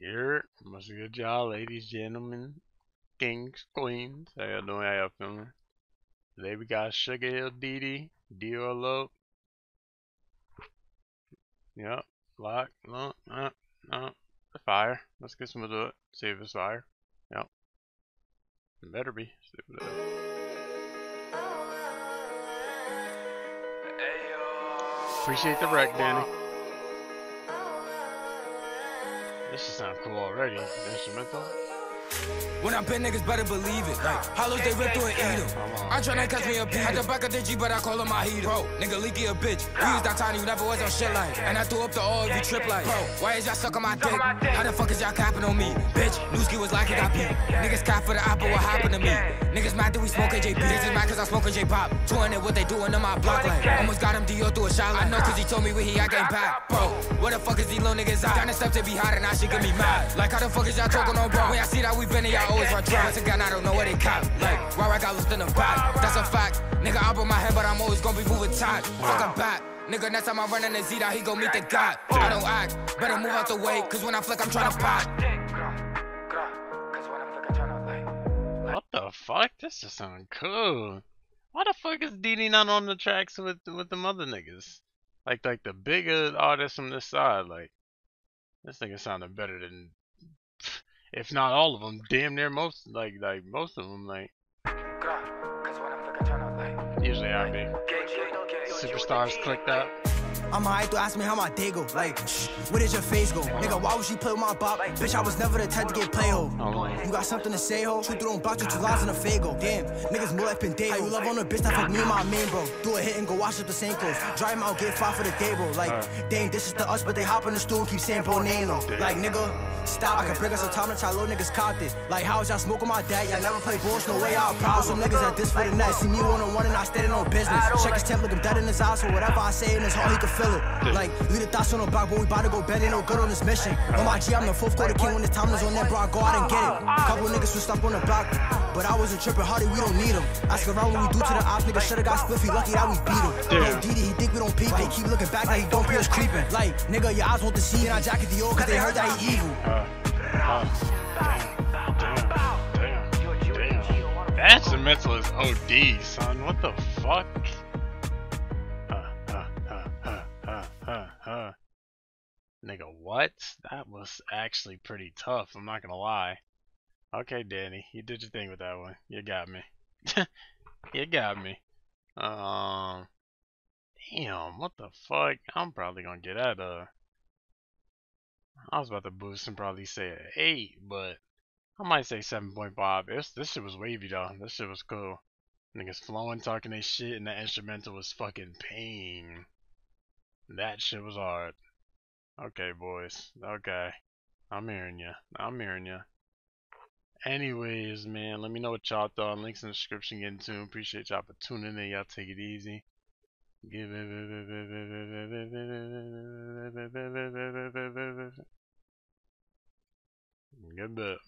Here, must a good job, ladies, gentlemen, kings, queens. How y'all doing? How y'all feeling? Today we got Sugarhill Dede, Dior Yep, Loc, no, no, no. The fire. Let's get some of it. See if it's fire. Yep. It better be. See if. Oh, uh, uh, uh. Appreciate the wreck, Danny. This is sound cool already. Instrumental. When I bet niggas better believe it. Like, hollows they rip through and eat them. I'm tryna catch me a beat. At the back of the G, but I call him my heater. Bro, nigga leaky a bitch. We used that time you never was on shit like. And I threw up the all you trip like. Bro, why is y'all stuck on my dick? How the fuck is y'all capping on me? Bitch, Newski was like it got beat. Niggas cap for the apple, what happened to me? Niggas mad that we smoke AJP. Niggas mad cause I smoke J pop. Doing it what they doing on my block like. Almost got him Dio through a shot like. I know cause he told me where he at getting back. Bro, where the fuck is these little niggas at? Down the steps to be hot and now she get me mad. Like how the fuck is y'all talking on bro? When I see that we been y'all always run try. It's a I don't know where they cop. Like, why I got lost in the back. That's a fact. Nigga, I put my head, but I'm always gonna be moving tight. Fuck a bat. Nigga, next time I run in the Z, he go meet the God. I don't act. Better move out the way, cause when I flick, I'm trying to pop. What the fuck? This just sound cool. Why the fuck is Dede not on the tracks with with the other niggas? Like like the bigger artists from this side, like this nigga sounded better than if not all of them, damn near most, like like most of them, like. Usually I be. Superstars clicked up. I'm high to ask me how my day go. Like, where did your face go? Nigga, why would she play with my bop? Bitch, I was never the type to get play ho. You got something to say ho? Truth don't box you two lies in a fago. Damn, niggas more like Pendejo. You love on a bitch that fuck me and my main bro. Do a hit and go wash up the same clothes. Drive him out, get five for the day bro. Like, dang, this is to us, but they hop in the stool and keep saying bro name. Like, nigga, stop. I can bring us a time to try little niggas copped it. Like, how y'all smoking my dad? Y'all never play balls, no way out proud. Some niggas at this for the night. See me one on one and I standing on business. Check his temp, look him dead in his eyes, so whatever I say in his heart, he can feel it. Like, Lead the thoughts on the back, but we bout to go bed, ain't no good on this mission. On my G, I'm the fourth quarter king when the time is on that, bro. I go out and get it. Couple niggas switched up on the block, but I wasn't tripping hardy, we don't need them. Ask around what we do to the ops, nigga should've got spiffy, lucky that we beat him. Yeah. Didi, he think we don't peep, they keep looking back like he don't be us creeping. Like, nigga, your eyes want to see, and I jacket the old cause they heard that he evil. Uh, uh, damn, damn, damn, damn. That's the mental is OD, son. What the fuck? Nigga, what? That was actually pretty tough, I'm not gonna lie. Okay, Danny, you did your thing with that one. You got me. you got me. Um, damn, what the fuck? I'm probably gonna get at a. I was about to boost and probably say 8, but I might say 7.5. This, this shit was wavy though. This shit was cool. Niggas flowing, talking they shit, and the instrumental was fucking pain. That shit was hard. Okay, boys. Okay. I'm hearing you. I'm hearing you. Anyways, man, let me know what y'all thought. Links in the description. Get in tune. Appreciate y'all for tuning in. Y'all take it easy. Give. Good.